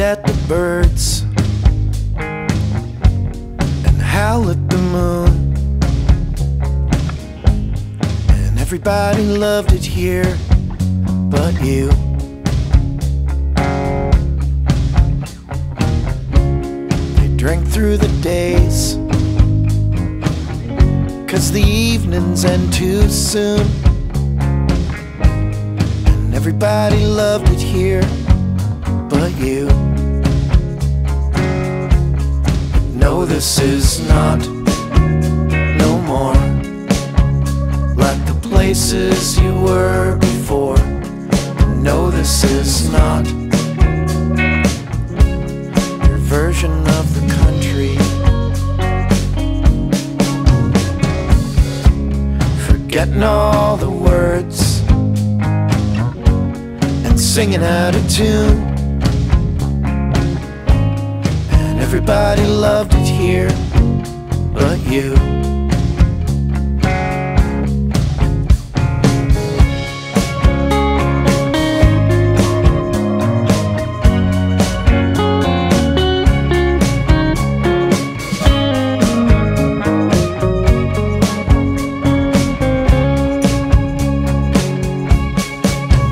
at the birds and howl at the moon. And everybody loved it here but you. They drank through the days. Cause the evenings end too soon. And everybody loved it here this is not no more like the places you were before. No, this is not your version of the country. Forgetting all the words and singing out of tune. And everybody loved it here but you.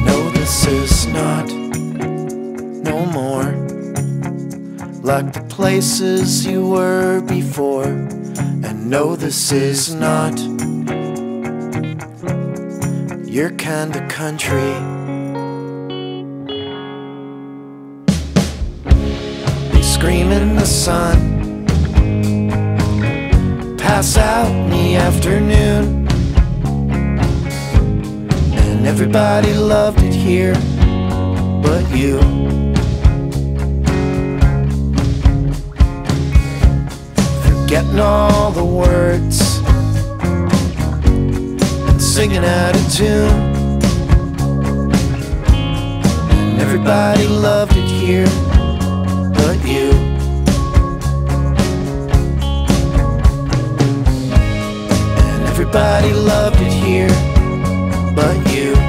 No, this is not no more like the places you were before. And no, this is not your kind of country. They scream in the sun, pass out in the afternoon. And everybody loved it here but you. forgetting all the words and singing out of tune. And everybody loved it here but you. And everybody loved it here but you.